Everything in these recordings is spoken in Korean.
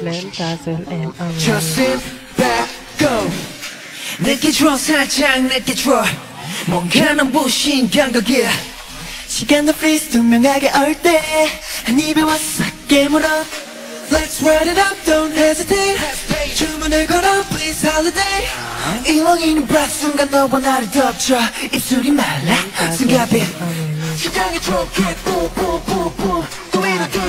램 다슬 엠 Just sit back, go 느껴줘 살짝 느껴줘 뭔가 눈부신 감각이야 시간도 freeze 투명하게 얼때한 입에 와서 깨물어 Let's run it up, don't hesitate 주문을 걸어, Please holiday. 이왕이는 breath 순간 너와 나를 덮쳐 입술이 말라. 승갑이 심장이 촉해 뿜뿜뿜뿜. 또 이렇게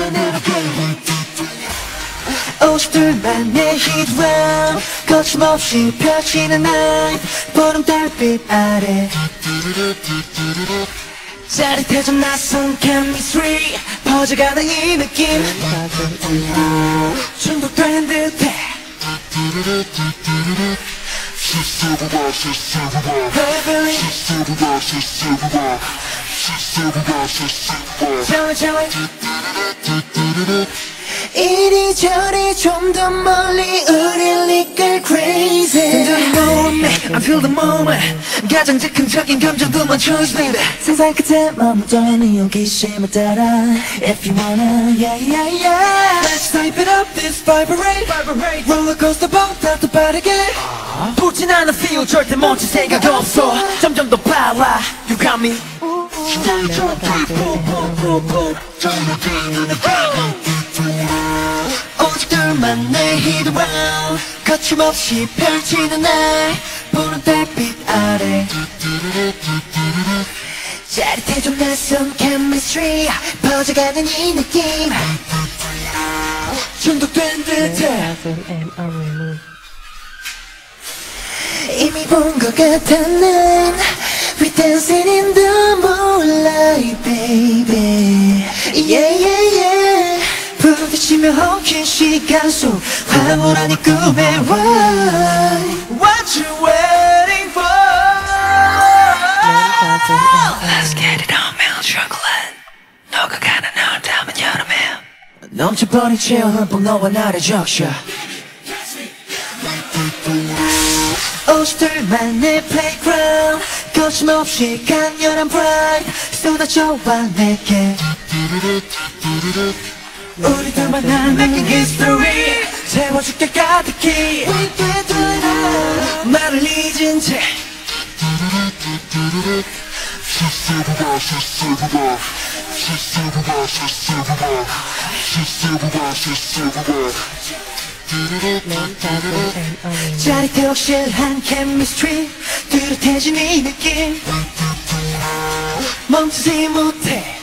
50둘만의 hit round 거침없이 펼치는 night 보름 달빛 아래. 짜릿해져 낯선 chemistry. 퍼져가는 이 느낌. 중독되는 듯해 Baby 좋아 좋아 이리저리 좀 더 멀리 우릴 이끌 crazy 든든히 몸에 I feel the moment 가장 즉흥적인 감정들만 choose baby 상상 끝에 머무던 이 호기심을 따라 If you wanna yeah yeah yeah Let's type it Up this vibrate vibrate rollercoaster 보다 더 빠르게 붙진 않은 feel 절대 멈출 생각 없어 점점 더 빨라 You got me Stay jump boom boom boom boom 오직 둘만의 hit round 거침없이 펼치는 날 보는 달빛 아래 짜릿해져 낯선 chemistry 퍼져가는 이 느낌 중독된 듯해 이미 본 것 같았는 We dancing in the moonlight baby Yeah yeah yeah 부딪히며 엉킨 시간 속 황홀한 이 꿈에 Why 넘쳐버린 체온 흠뻑 너와 나를 적셔. 오십들만의 playground 거침없이 강렬한 pride 쏟아져와 내게. 우리들만 난 making history 채워줄게 가득히. 말을 잊은 채 짜릿해 확실한 chemistry 뚜렷해진 이 느낌. 멈추지 못해